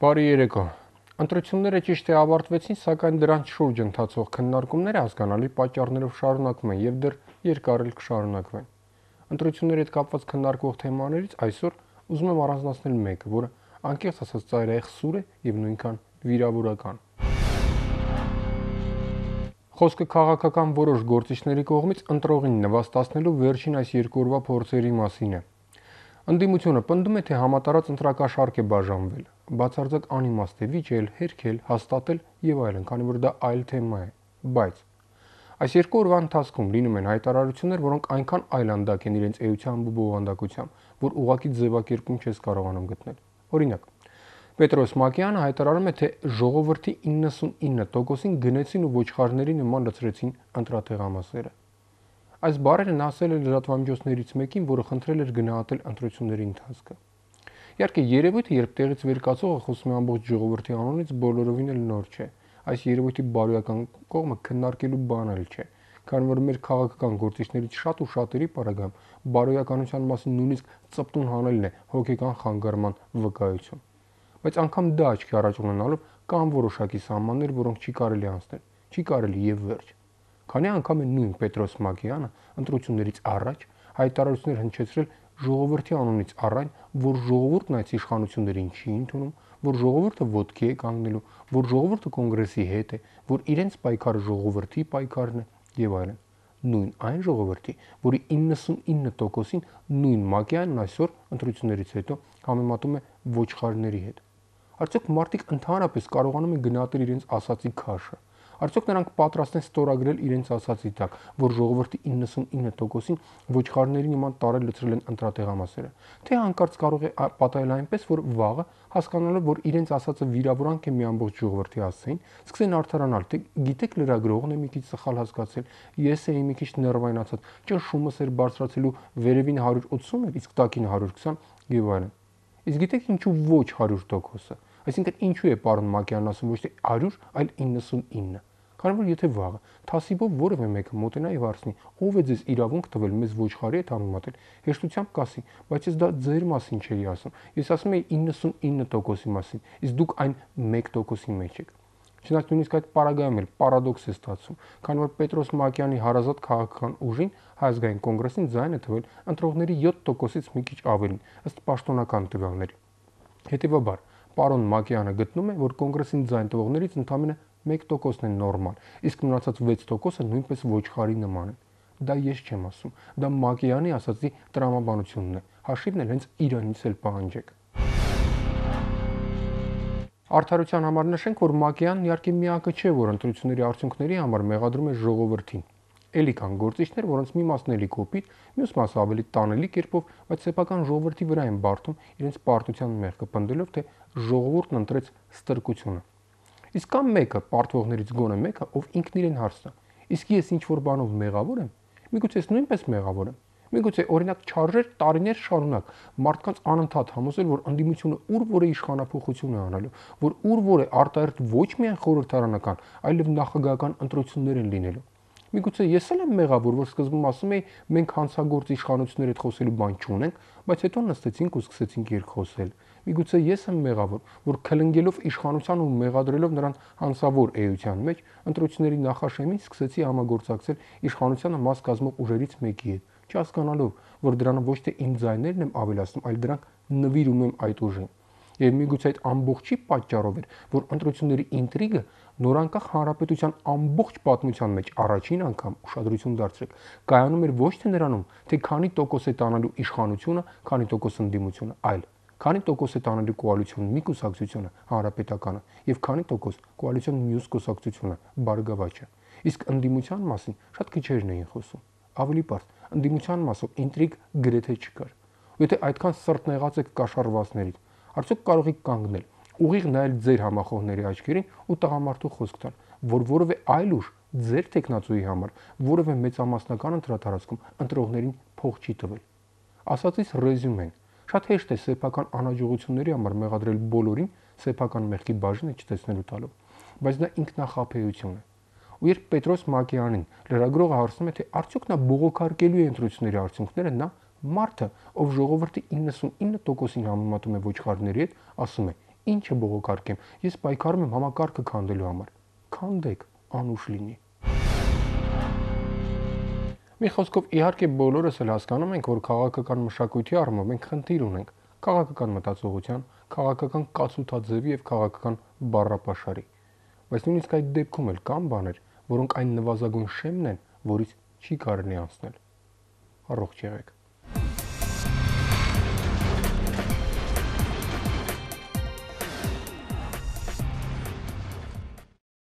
Բարի երեկո։ Ընտրությունները ճիշտ է ավարտվեցին, սակայն դրանց շուրջ ընթացող քննարկումները հասկանալի պատճառներով շարունակվում են եւ դեռ երկար էլ կշարունակվեն։ Ընտրությունների հետ կապված քննարկվող թեմաներից այսօր ուզում եմ առանձնացնել մեկը, որը անկեղծ ասած ծայրահեղ սուր է եւ նույնքան վիրավորական։ Խոսքը քաղաքական որոշ գործիչների կողմից ընտրողին նվաստացնելու վերջին այս երկու օրվա փորձերի մասին է։ Անդիմությունը պնդում է, թե համատարած ընտրակաշարք է բաժանվել, բացարձակ անիմաստ է վիճել, հերքել, հաստատել եւ այլն, քանի որ դա այլ թեմա է։ Բայց այս երկու օրվա ընթացքում լինում են հայտարարություններ, որոնք այնքան այլանդակ են իրենց էությամբ ու բովանդակությամբ, որ ուղակի ձևակերպում չես կարողանում գտնել։ Օրինակ, Պետրոս Մակյանը հայտարարում է, թե ժողովրդի 99%-ին գնեցին ու ոչխարների նման լցրեցին ընտրատեղամասերը։ Այս բառերը նա ասել էր լրատվամիջոցներից մեկին, որը խնդրել էր գնահատել ընտրությունների ընթացքը։ Իհարկե, երևույթը, երբ տեղից վեր կացողը խոսում է ամբողջ ժողովրդի անունից, բոլորովին էլ նոր չէ։ Այս երևույթի բարոյական կողմը քննարկելու բան էլ չէ, քանի որ մեր քաղաքական գործիչներից շատ ու շատերի параգամ բարոյականության մասին նույնիսկ ծպտուն հանելն է հոգեկան խանգարման վկայություն։ Բայց անգամ դա աչքի առաջ ունենալով կան որոշակի սահմաններ, որոնք չի կարելի անցնել, չի կարելի եւ վերջ։ Քանի անգամ է նույն Պետրոս Մակյանը ընտրություններից առաջ հայտարարություններ հնչեցրել ժողովրդի անունից առայն, որ ժողովուրդն այս իշխանություններին չի ընդունում, որ ժողովուրդը ոտքի է կանգնելու, որ ժողովուրդը կոնգրեսի հետ է, որ իրենց պայքարը ժողովրդի պայքարն է եւ այլն նույն այն ժողովրդի, որի 99%-ին նույն Մակյանն այսօր ընտրություններից հետո համեմատում է ոչխարների հետ։ Արդյոք մարդիկ ընդհանրապես կարողանում են գնահատել իրենց ասացի քաշը Արդյոք նրանք պատրաստ են ստորագրել իրենց ասացի տակ, որ ժողովրդի 99%-ին ոչխարների նման տարել լցրել են ընտրատեղամասերը։ Թե հանկարծ կարող է պատահել այնպես, որ վաղը հասկանալով, որ իրենց ասածը վիրավորանք է մի ամբողջ ժողովրդի հասցեին, սկսեն արդարանալ, թե գիտեք լրագրողն է մի քիչ սխալ հասկացել, ես էի մի քիչ ներվայնացած, ճնշումս էր բարձրացելու վերևին 180 էր, իսկ տակին 120 եւ այլն։ Իսկ գիտեք ինչու ոչ 100%-ը։ Այսինքն ինչու է պարոն Մակյանն ասում ոչ թե 100, այլ 99 Քանի որ եթե վաղը թասիբով որևէ մեկը մոտենա եւ հարցնի, ով է ձեզ իրավունք տվել մեզ ոչխարի հետ համեմատել, հեշտությամբ կասի, բայց ես դա ձեր մասին չէի ասում։ Ես ասում եի 99%-ի մասին, իսկ դուք այն 1%-ի մեջ եք։ Չնայած նույնիսկ այդ պարագայում էլ պարադոքս է ստացվում, քանի որ Պետրոս Մակյանի հարազատ քաղաքական ուժին հայազգային կոնգրեսին ձայն է թվել ընտրողների 7%-ից մի քիչ ավելին, ըստ պաշտոնական տվյալների։ Հետևաբար, պարոն Մակյանը գտնում է, որ կոնգրեսին ձայն տվողներից ընդամենը 1%-ն է նորմալ, իսկ մնացած 6%-ը նույնպես ոչխարի նման են։ Դա ես չեմ ասում, դա Մակեյանի ասացի տրամաբանությունն է։ Հաշիվն էլ հենց իրանից էլ պահանջեք։ Արդարության համար նշենք, որ Մակեյանն իհարկե միակը չէ, որ ընտրությունների արդյունքների համար մեղադրում է ժողովրդին։ Էլի կան գործիչներ, որոնց մի մասն էլի կոպիտ, մյուս մասը ավելի տանելի կերպով, բայց սեփական ժողովրդի վրա են բարդում իրենց պարտության մեղքը, պնդելով, թե ժողովուրդն ընտրեց ստրկությունը։ Իսկ կա մեկը, պարտվողներից գոնե մեկը, ով ինքն իրեն հարցնա. իսկ ես ինչ որ բանով մեղավոր եմ։ Միգուցե ես նույնպես մեղավոր եմ։ Միգուցե օրինակ չարժեր տարիներ շարունակ մարդկանց անընդհատ համոզել, որ անդիմությունը ուր որ է իշխանապողություն է անելու, որ ուր որ է արտահերտ ոչ միայն խորհրդարանական, այլև նախագահական ընտրություններ են լինելու։ Միգուցե ես էլ եմ մեղավոր, որ սկզբում ասում էի մենք հանցագործ իշխանությունների հետ խոսելու բան չունենք, բայց հետո նստեցինք ու սկսեցինք երկխոսել։ Միգուցե ես եմ մեղավոր, որ քլնգելով իշխանության ու մեղադրելով նրան հանցավոր էության մեջ, ընտրությունների նախաշեմին սկսեցի համագործակցել իշխանությանը մաս կազմող ուժերից մեկի հետ, չհասկանալով, որ դրանը ոչ թե իմ ձայներն եմ ավելացնում, այլ դրանք նվիրում եմ այդ ուժին։ Եվ միգուցե այդ ամբողջի պատճառով էր, որ ընտրությունների ինտրիգը նորանկախ հանրապետության ամբողջ պատմության մեջ առաջին անգամ ուշադրություն դարձրեք կայանում էր ոչ թե նրանում, թե քանի տոկոս է տանալու իշխանությունը, քանի տոկոս ընդդիմությունը, այլ քանի տոկոս է տանելու կոալիցիոն մի կուսակցությունը, հանրապետականը, եւ քանի տոկոս կոալիցիոն մյուս կուսակցությունը, բարգավաճը։ Իսկ ընդդիմության մասին շատ քիչերն էին խոսում։ Ավելի པարզ, ընդդիմության մասով ինտրիգ գրեթե չկար։ Ու եթե այդքան սրտնեղած եք կաշառվածներից, արդյոք կարող եք կանգնել, ուղիղ նայել ձեր համախոհների աչքերին ու տղամարդու խոսք տալ, որ որևէ այլ ուժ ձեր տեխնացուի համար որևէ մեծամասնական ընտրատարածքում ընտրողներին փող չի տվել։ Ասածից ռեզյումեն Շատ հեշտ է սեփական անհաջողությունների համար մեղադրել բոլորին սեփական մեղքի բաժինը չտեսնելու տալով, բայց դա ինքնախապեյություն է։ Ու երբ Պետրոս Մակյանին լրագրողը հարցնում է, թե արդյոք նա բողոքարկելու է ընտրությունների արդյունքները, նա մարդը, ով ժողովրդի 99%-ին համեմատում է ոչխարների հետ, ասում է. ինչը բողոքարկեմ։ Ես պայքարում եմ համակարգը քանդելու համար։ Քանդեք, անուշ լինի։ Մի խոսքով, իհարկե բոլորս էլ հասկանում ենք, որ քաղաքական մշակույթի առումով մենք խնդիր ունենք քաղաքական մտածողության, քաղաքական կացութաձևի եւ քաղաքական բառապաշարի։ Բայց նույնիսկ այդ դեպքում էլ կան բաներ, որոնք այն նվազագույն շեմն են, որից չի կարելի անցնել։ Առողջ եղեք։